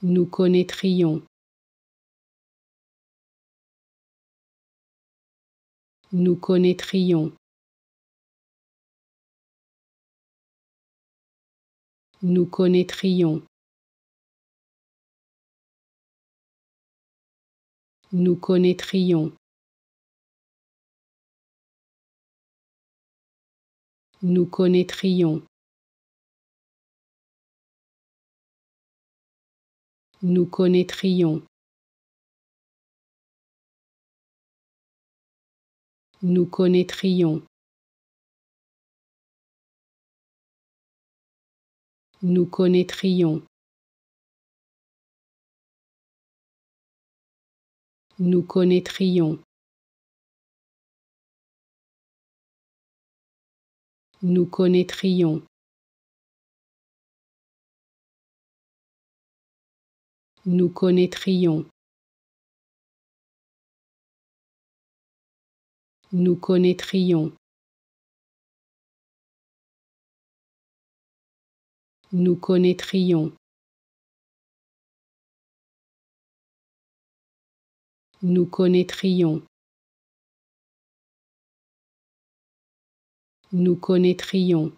Nous connaîtrions. Nous connaîtrions. Nous connaîtrions. Nous connaîtrions. Nous connaîtrions. Nous connaîtrions. Nous connaîtrions. Nous connaîtrions. Nous connaîtrions. Nous connaîtrions. Nous connaîtrions. Nous connaîtrions. Nous connaîtrions. Nous connaîtrions. Nous connaîtrions.